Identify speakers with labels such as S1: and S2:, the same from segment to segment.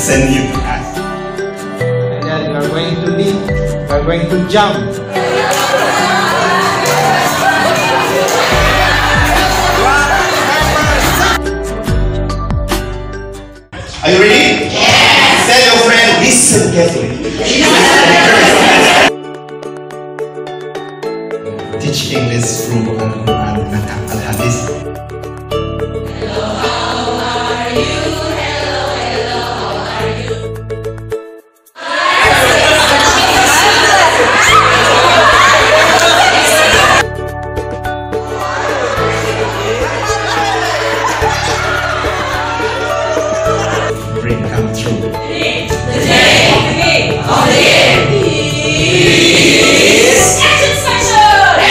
S1: send you to us.
S2: And then you are going to leap, you are going to jump.
S1: Are you ready? Yes. Tell your friend, listen carefully. Teach English through Al-Quran and Al-Hadith. Dream come true.
S3: The day of the year is Action section!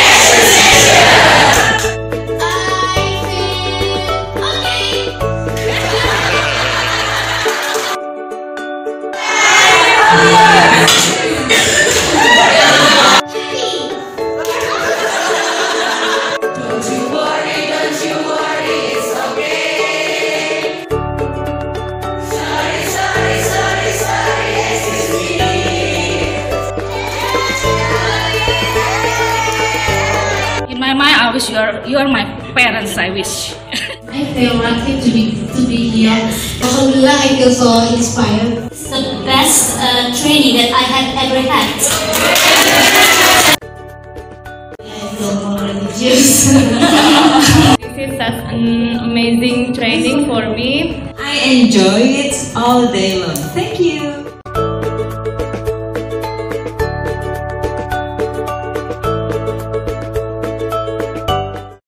S4: In my mind, I wish you are you are my parents. I wish.
S5: I feel lucky to be to be here. Alhamdulillah, I feel so inspired.
S3: It's the best uh, training that I have ever had.
S5: I feel more religious.
S6: This is such an amazing training for me.
S7: I enjoy it all day long. Thank you.